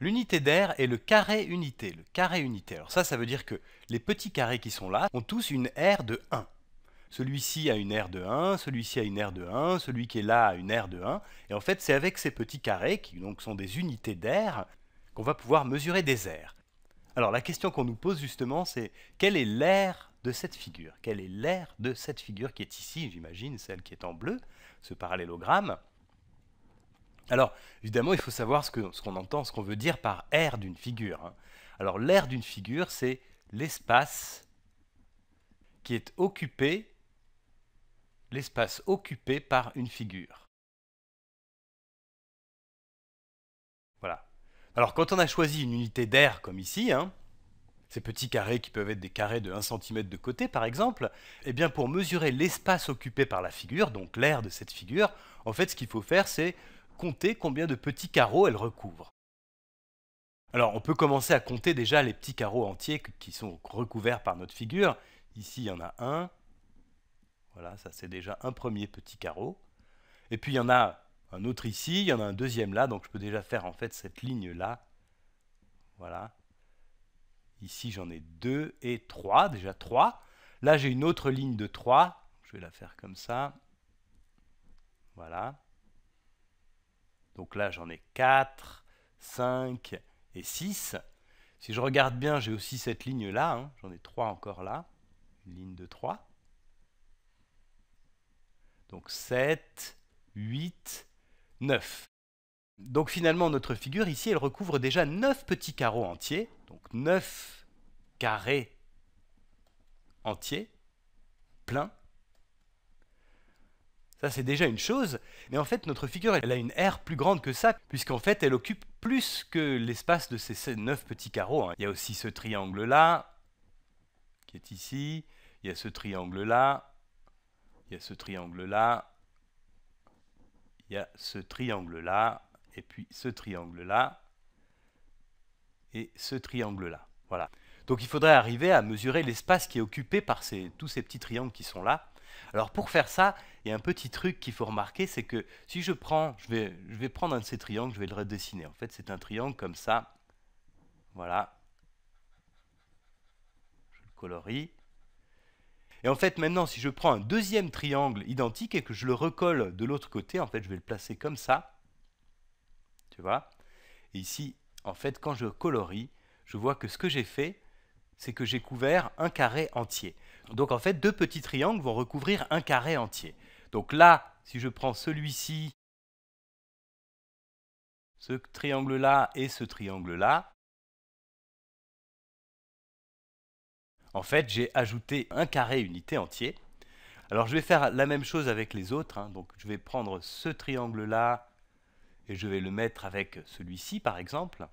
L'unité d'air est le carré unité. Le carré unité. Alors ça, ça veut dire que les petits carrés qui sont là ont tous une aire de 1. Celui-ci a une aire de 1, celui-ci a une aire de 1, celui qui est là a une aire de 1. Et en fait, c'est avec ces petits carrés, qui donc sont des unités d'air, qu'on va pouvoir mesurer des airs. Alors la question qu'on nous pose justement, c'est quelle est l'aire de cette figure? Quelle est l'aire de cette figure qui est ici, j'imagine, celle qui est en bleu, ce parallélogramme? Alors, évidemment, il faut savoir ce qu'on entend, ce qu'on veut dire par aire d'une figure. hein. Alors, l'aire d'une figure, c'est l'espace qui est occupé, l'espace occupé par une figure. Voilà. Alors, quand on a choisi une unité d'aire comme ici, hein, ces petits carrés qui peuvent être des carrés de 1 cm de côté par exemple, eh bien pour mesurer l'espace occupé par la figure, donc l'aire de cette figure, en fait ce qu'il faut faire c'est compter combien de petits carreaux elle recouvre. Alors on peut commencer à compter déjà les petits carreaux entiers qui sont recouverts par notre figure. Ici il y en a un. Voilà, ça c'est déjà un premier petit carreau. Et puis il y en a un autre ici, il y en a un deuxième là, donc je peux déjà faire en fait cette ligne là. Voilà. Ici j'en ai deux et trois, déjà trois. Là j'ai une autre ligne de 3, je vais la faire comme ça. Voilà. Donc là, j'en ai 4, 5 et 6. Si je regarde bien, j'ai aussi cette ligne-là. hein. J'en ai 3 encore là. Une ligne de 3. Donc 7, 8, 9. Donc finalement, notre figure ici, elle recouvre déjà 9 petits carreaux entiers. Donc 9 carrés entiers, pleins. Ça, c'est déjà une chose. Mais en fait, notre figure, elle a une aire plus grande que ça, puisqu'en fait, elle occupe plus que l'espace de ces neuf petits carreaux. hein. Il y a aussi ce triangle-là, qui est ici. Il y a ce triangle-là. Il y a ce triangle-là. Il y a ce triangle-là. Et puis ce triangle-là. Et ce triangle-là. Voilà. Donc il faudrait arriver à mesurer l'espace qui est occupé par tous ces petits triangles qui sont là. Alors pour faire ça, il y a un petit truc qu'il faut remarquer, c'est que si je prends, je vais, prendre un de ces triangles, je vais le redessiner. En fait, c'est un triangle comme ça. Voilà. Je le colorie. Et en fait, maintenant, si je prends un deuxième triangle identique et que je le recolle de l'autre côté, en fait, je vais le placer comme ça. Tu vois? Et ici, en fait, quand je colorie, je vois que ce que j'ai fait, c'est que j'ai couvert un carré entier. Donc en fait, deux petits triangles vont recouvrir un carré entier. Donc là, si je prends celui-ci, ce triangle-là et ce triangle-là, en fait, j'ai ajouté un carré unité entier. Alors je vais faire la même chose avec les autres. hein. Donc je vais prendre ce triangle-là et je vais le mettre avec celui-ci, par exemple.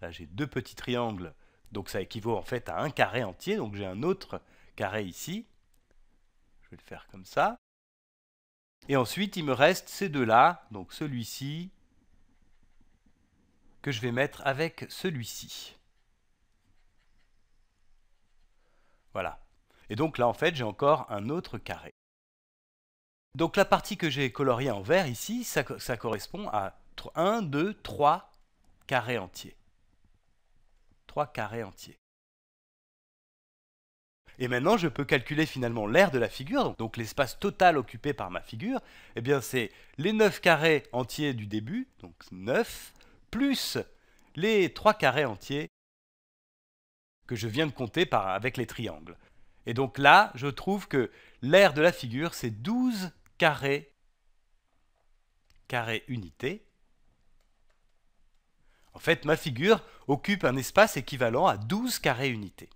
Là, j'ai deux petits triangles donc ça équivaut en fait à un carré entier. Donc j'ai un autre carré ici. Je vais le faire comme ça. Et ensuite, il me reste ces deux-là. Donc celui-ci que je vais mettre avec celui-ci. Voilà. Et donc là, en fait, j'ai encore un autre carré. Donc la partie que j'ai coloriée en vert ici, ça, co- ça correspond à 1, 2, 3 carrés entiers. 3 carrés entiers. Et maintenant, je peux calculer finalement l'aire de la figure, donc, l'espace total occupé par ma figure. Eh bien, c'est les 9 carrés entiers du début, donc 9, plus les 3 carrés entiers que je viens de compter avec les triangles. Et donc là, je trouve que l'aire de la figure, c'est 12 carrés, carrés unités. En fait, ma figure occupe un espace équivalent à 12 carrés unités.